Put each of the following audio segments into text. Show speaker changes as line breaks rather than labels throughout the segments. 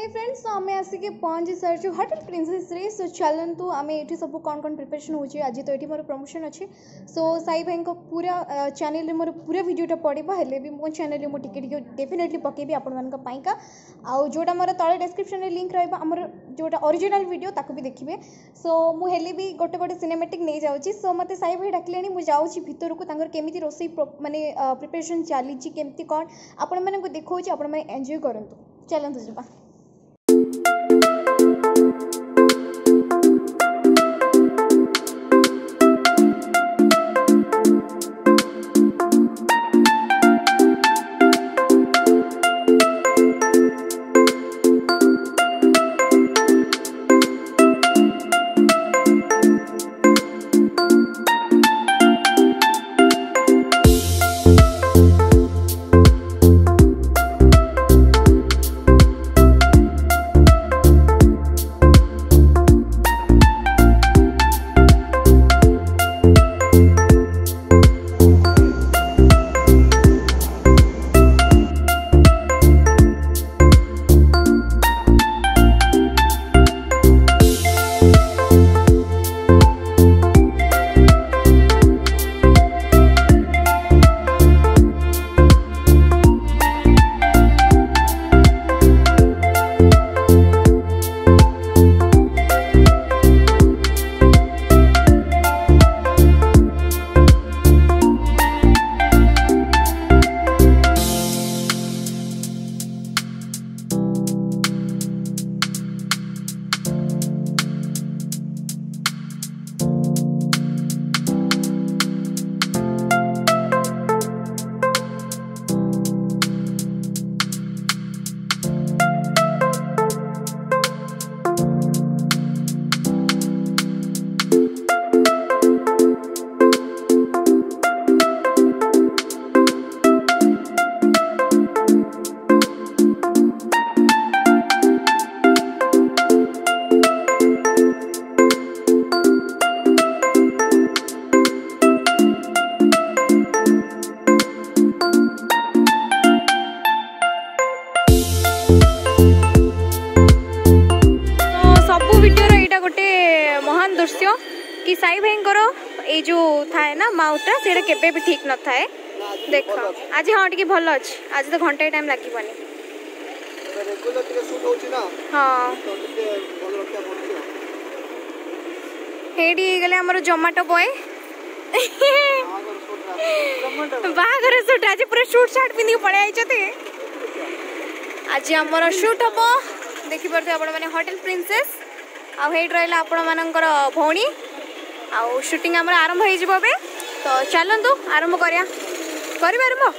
हे friends आम आसिक पहुंची सारी होटेल रे सो चलतु आम ये सब कौन कौन प्रिपेरेसन हो आज तो ये मोर प्रमोशन अच्छे सो साई भाई को पूरा चैनल में मोर पूरा भिडियोटा पड़ा हेल्ले भी मो चेल मुझे टिकेट डेफिनेटली पकेबी आपंक जो मोर तले डेस्क्रिप्सन लिंक रहा आमर जोटा अरिजिनाल भिड भी देखिए सो मुझे भी गोटे गोटे सिनेमेटिक नहीं जाऊँच सो मत साई भाई डाकिले मुझे भितर को कमी रोष मानने प्रिपेरेसन चली कौन आपण मैं देखा आपने एंजय करूँ चलो जावा କି ସାଇ ଭାଇଙ୍କର ଏଇ ଯେଉଁ ଥାଏ ନା ମାଉଟା ସେଇଟା କେବେ ବି ଠିକ୍ ନଥାଏ ଦେଖ ଆଜି ହଁ ଟିକେ ଭଲ ଅଛି ଆଜି ତ ଘଣ୍ଟାଏ ଟାଇମ୍ ଲାଗିବନି ହଁ ହେଇଠି ହେଇଗଲେ ଆମର ଜୋମାଟୋ ବଏ
ବାହାଘର ସୁଟ୍
ଆଜି ପୁରା ସୁଟ୍ ସାର୍ଟ ପିନ୍ଧିକି ପଳେଇ ଆଇଛନ୍ତି ଆଜି ଆମର ସୁଟ୍ ହବ ଦେଖିପାରୁଥିବେ ଆପଣମାନେ ହୋଟେଲ ପ୍ରିନ୍ସେସ୍ ଆଉ ହେଇଠି ରହିଲା ଆପଣମାନଙ୍କର ଭଉଣୀ ଆଉ ସୁଟିଂ ଆମର ଆରମ୍ଭ ହେଇଯିବ ଏବେ ତ ଚାଲନ୍ତୁ ଆରମ୍ଭ କରିବା କରିବା ଆରମ୍ଭ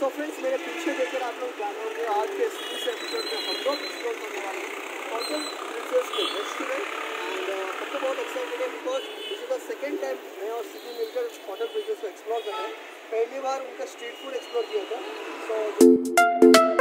सो फ्रेंड्स मेरे पीछे देखकर आप लोग जान होंगे आज के इस एपिसोड में हम लोग एक्सप्लोर करने वाले हैं और प्रिंसेस के रेस्टोरेंट तो बहुत एक्साइटेड है because this is the second time मैं और सिटी मिलकर वाटर ब्रिजेस को एक्सप्लोर कर रहे हैं पहली बार उनका स्ट्रीट फूड एक्सप्लोर किया था सो so,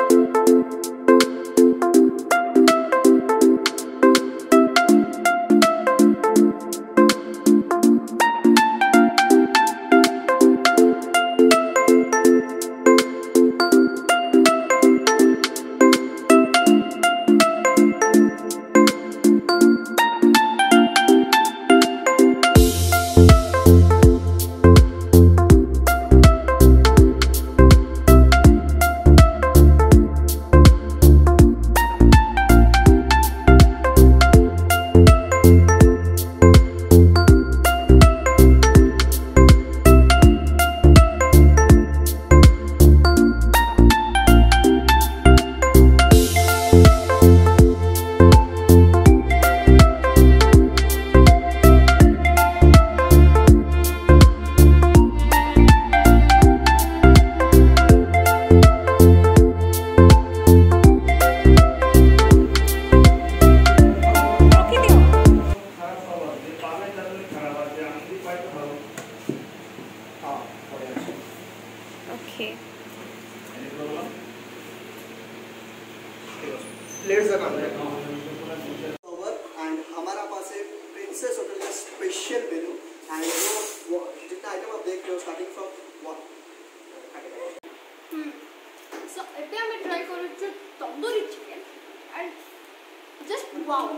Okay. Ladies and gentlemen, over and हमारा पास है प्रिंसेस होटल का स्पेशल मेनू एंड वो जितना आइटम आप देख रहे हो स्टार्टिंग फ्रॉम वन
सो ଏବେ ଆମେ ଟ୍ରାଏ କରୁଛୁ tandoori chicken and just wow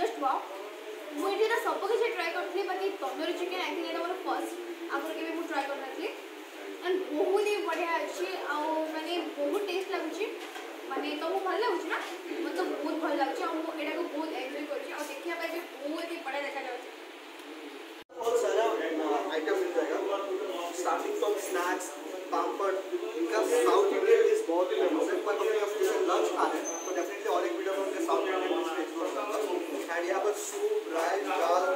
just wow ମୁଁ ଏଠି ସବୁ କିଛି ଟ୍ରାଏ କରିଥିଲି ବାକି ତନ୍ଦୁରୀ ଚିକେନ୍ ଆଇ ଥିଙ୍କ୍ ଏଇଟା ମୋର ଫର୍ଷ୍ଟ ଆଗରୁ କେବେ ମୁଁ ଟ୍ରାଏ କରିନଥିଲି અને બહુ જ બઢિયા છે ଆଉ ମାନେ ବହୁତ ଟେଷ୍ଟ ଲାଗୁଛି ମାନେ ତମକୁ ଭଲ ଲାଗୁଛି ନା ମୋତେ ବହୁତ ଭଲ ଲାଗୁଛି ଆଉ को बहुत ବହୁତ कर देखा ଆଉ ଦେଖିବା ପାଇଁ ବି ବହୁତ ହି
स्टार्टिंग फ्रॉम स्नैक्स पापड़ इनका साउथ इंडियन डिश बहुत ही फेमस है पर अभी आप जैसे लंच खा रहे हैं तो डेफिनेटली और एक वीडियो में उनके साउथ इंडियन डिश एक्सप्लोर करूँगा एंड यहाँ पर सूप राइस दाल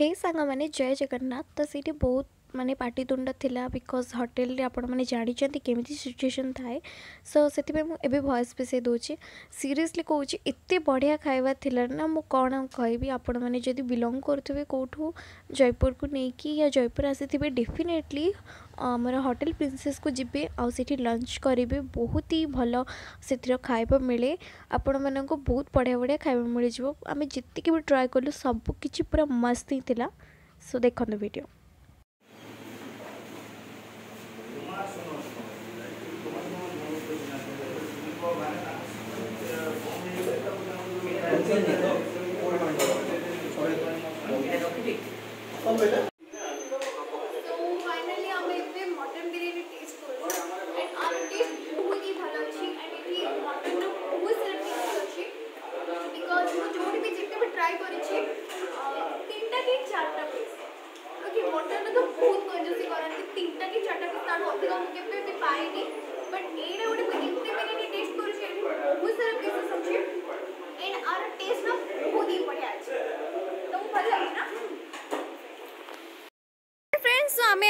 हे
ସାଙ୍ଗମାନେ ଜୟ ଜଗନ୍ନାଥ ତ ସେଇଠି ବହୁତ ମାନେ ପାଟିତୁଣ୍ଡ ଥିଲା ବିକଜ୍ ହୋଟେଲ୍ରେ ଆପଣମାନେ ଜାଣିଛନ୍ତି କେମିତି ସିଚୁଏସନ୍ ଥାଏ ସୋ ସେଥିପାଇଁ ମୁଁ ଏବେ ଭଏସ୍ ମିଶାଇ ଦେଉଛି ସିରିୟସ୍ଲି କହୁଛି ଏତେ ବଢ଼ିଆ ଖାଇବା ଥିଲା ନା ମୁଁ କ'ଣ କହିବି ଆପଣମାନେ ଯଦି ବିଲଙ୍ଗ କରୁଥିବେ କେଉଁଠୁ ଜୟପୁରକୁ ନେଇକି ୟା ଜୟପୁର ଆସିଥିବେ ଡେଫିନେଟଲି ଆମର ହୋଟେଲ୍ ପ୍ରିନ୍ସେସ୍କୁ ଯିବେ ଆଉ ସେଠି ଲଞ୍ଚ କରିବେ ବହୁତ ହି ଭଲ ସେଥିର ଖାଇବା ମିଳେ ଆପଣମାନଙ୍କୁ ବହୁତ ବଢ଼ିଆ ବଢ଼ିଆ ଖାଇବା ମିଳିଯିବ ଆମେ ଯେତିକି ବି ଟ୍ରାଏ କଲୁ ସବୁ କିଛି ପୁରା ମସ୍ତ ହିଁ ଥିଲା ସୋ ଦେଖନ୍ତୁ ଭିଡ଼ିଓ
선배는?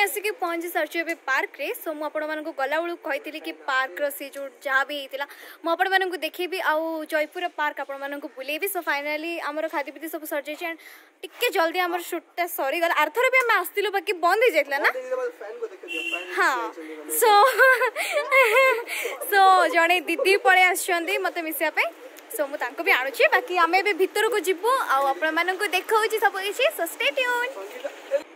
ଆସିକି ପହଞ୍ଚି ସାରିଛୁ ଏବେ ପାର୍କରେ ସୋ ମୁଁ ଆପଣମାନଙ୍କୁ ଗଲାବେଳକୁ କହିଥିଲି କି ପାର୍କର ସେ ଯେଉଁ ଯାହା ବି ହେଇଥିଲା ମୁଁ ଆପଣମାନଙ୍କୁ ଦେଖେଇବି ଆଉ ଜୟପୁର ପାର୍କ ଆପଣମାନଙ୍କୁ ବୁଲେଇବି ସୋ ଫାଇନାଲି ଆମର ଖାଦ୍ୟପିଧି ସବୁ ସରିଯାଇଛି ଆଣ୍ଡ ଟିକେ ଜଲ୍ଦି ଆମର ସୁଟ୍ଟା ସରିଗଲା ଆରଥର ବି ଆମେ ଆସିଥିଲୁ ବାକି ବନ୍ଦ ହେଇଯାଇଥିଲା ନା ହଁ ସୋ ସୋ ଜଣେ ଦିଦି ପଳେଇ ଆସିଛନ୍ତି ମୋତେ ମିଶିବା ପାଇଁ ସୋ ମୁଁ ତାଙ୍କୁ ବି ଆଣୁଛି ବାକି ଆମେ ଏବେ ଭିତରକୁ ଯିବୁ ଆଉ ଆପଣମାନଙ୍କୁ ଦେଖାଉଛି ସବୁ କିଛି ସୋ ଷ୍ଟେ ଟ୍ୟୁନ୍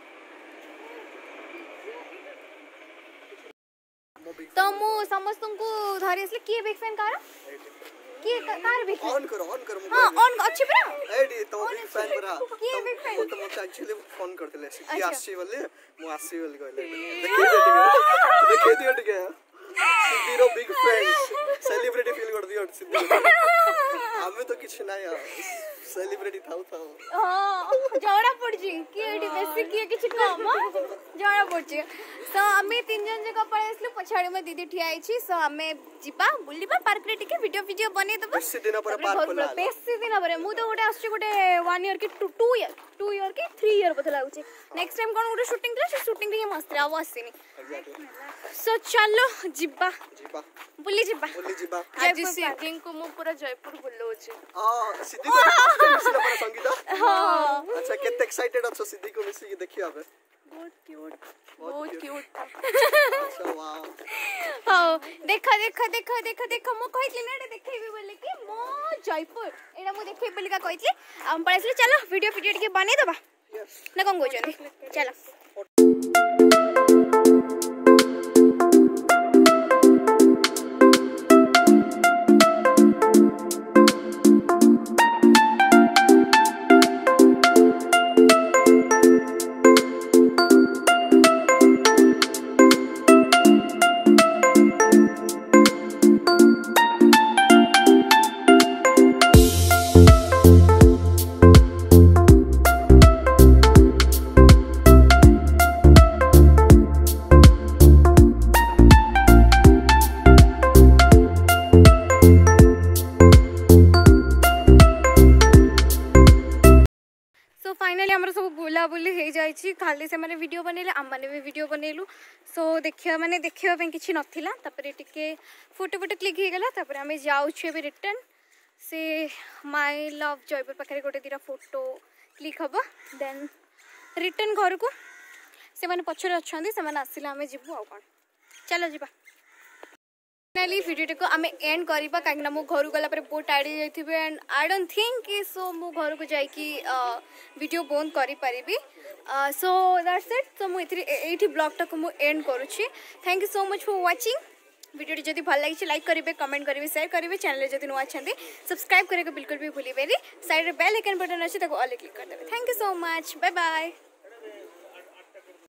ତ ମୁଁ ସମସ୍ତଙ୍କୁ ଧରି ଆସିଲି କିଏ ବିଗ୍ ଫ୍ୟାନ୍ କାହାର କିଏ କାହାର ବିଗ୍ ଫ୍ୟାନ୍
ଅନ୍ କର ଅନ୍ କର
ହଁ ଅନ୍ ଅଛି ପରା
ଏଇଠି ତମ ବିଗ୍ ଫ୍ୟାନ୍ ପରା
କିଏ ବିଗ୍ ଫ୍ୟାନ୍
ମୁଁ ତମକୁ ଆକ୍ଚୁअଲି ଫୋନ୍ କରିଥିଲେ
କିଏ
ଆସିଛି ବୋଲି ମୁଁ ଆସିବି ବୋଲି କହିଲେ ଦେଖେଇ ଦିଅ ଟିକେ ସିଦ୍ଧିର ବିଗ୍ ଫ୍ୟାନ୍ ସେଲିବ୍ରିଟି ଫିଲ୍ କରିଦିଅ ସିଦ୍ଧି ଆମେ ତ କିଛି ନାହିଁ ଆଉ ସେଲିବ୍ରେଟି ଥାଉ ଥାଉ
ହଁ ଜଣା ପଡୁଛି କିଏ ଏଠି ବେଶୀ କିଏ କିଛି କମ ଜଣା ପଡୁଛି ତ ଆମେ ତିନି ଜଣ ଯାକ ପଳେଇ ଆସିଲୁ ପଛଆଡେ ମୋ ଦିଦି ଠିଆ ହେଇଛି ସୋ ଆମେ ଯିବା ବୁଲିବା ପାର୍କରେ ଟିକେ ଭିଡିଓ ଭିଡିଓ ବନେଇଦେବା
ବେଶୀ ଦିନ ପରେ ପାର୍କ
ବେଶୀ ଦିନ ପରେ ମୁଁ ତ ଗୋଟେ ଆସୁଛି ଗୋଟେ ୱାନ୍ ଇୟର କି two two year two year କି ଥ୍ରୀ ଇୟର ବୋଧେ ଲାଗୁଛି ନେକ୍ସଟ ଟାଇମ୍ କ'ଣ ଗୋଟେ ସୁଟିଂ ଥିଲା ସେ ସୁଟିଂ ହିଁ ମୁଁ ଆସିଥିଲି ଆଉ ଆସିନି ସୋ ଚାଲ ଯିବା ବୁଲି ଯିବା
ବୁଲି ଯିବା
ଆଜି
ସିଙ୍ଗିଙ୍କୁ ମୁଁ ପୁରା ଜୟପୁର ବୁଲଉଛି
ଅଛି ହଁ ସିଦ୍ଧିକୁ ମିଶିଲା ପରେ ସଙ୍ଗୀତ
ହଁ
ଆଚ୍ଛା କେତେ ଏକ୍ସାଇଟେଡ୍ ଅଛ ସିଦ୍ଧିକୁ ମିଶିକି ଦେଖିବା ପାଇଁ
ବହୁତ କ୍ୟୁଟ୍
ବହୁତ
କ୍ୟୁଟ୍
ହଉ ଦେଖ ଦେଖ ଦେଖ ଦେଖ ଦେଖ ମୁଁ କହିଥିଲି ନା ଏଇଟା ଦେଖେଇବି ବୋଲିକି ମୋ ଜୟପୁର ଏଇଟା ମୁଁ ଦେଖେଇବି ବୋଲିକା କହିଥିଲି ଆଉ ପଳେଇ ଆସିଲି ଚାଲ ଭିଡ଼ିଓ ଫିଡ଼ିଓ ଟିକେ ବନେଇଦେବା ନା କ'ଣ କହୁଛନ୍ତି ଚାଲ खाली से मैंने भिड बनैले आमने भी भिड बनैलु सो देखा मैंने देखा कि नाला टे फोटो फोटो क्लिक होगा आम जाऊे रिटर्न से माय लव जयपुर पाखे गोटे दीटा फोटो क्लिक हम दे रिटर्न घर को से पचर अच्छा से आसले आम जबू आ चल जा फाइनाली भिडियोटी को आम एंड करवा कहीं मो घर गला बहुत टायर्ड होती एंड आई डोट थिंक सो मु घर को जाइकिड बंद करी सो दैट्स इट सो मुझे ब्लगटा को मुझे end करुच्छी thank you so much for watching video जब भल लगी लाइक करेंगे कमेंट करेंगे सेयर करेंगे चैनल जब नुआ अच्छा सब्सक्राइब करके बिल्कुल भी भूल सैड्रे बेल आइकन बटन अच्छे अल क्लिक करदे thank you so much bye bye